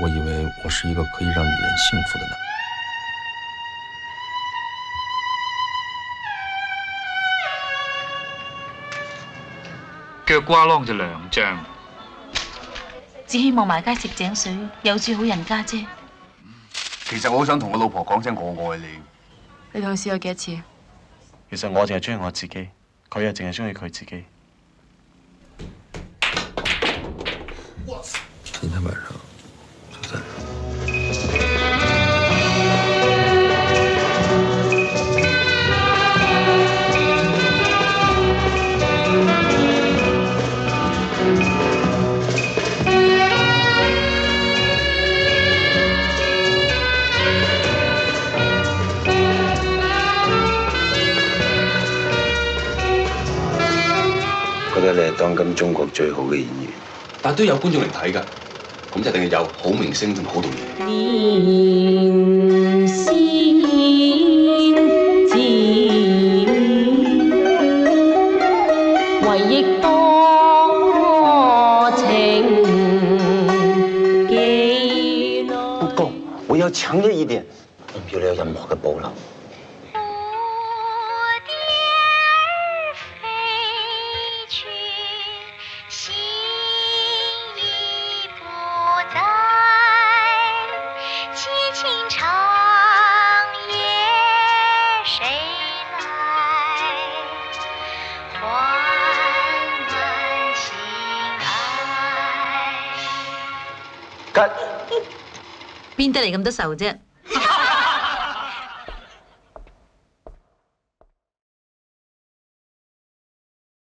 我以为我是一个可以让女人幸福的男人。腳瓜啷就兩張，只希望埋街食井水，有住好人家啫。其實我好想同我老婆講聲我愛你。你同佢試過幾多次？其實我淨係中意我自己，佢又淨係中意佢自己。今天晚上覺得你係當今中國最好嘅演員。但都有觀眾嚟睇㗎，咁就一定係有好明星同埋好導演。連仙子，唯亦多情記不夠，我要強烈一點，不要有任何嘅保留。心已不在。凄清长夜誰來？緩緩心愛。吉。邊得嚟咁多愁啫？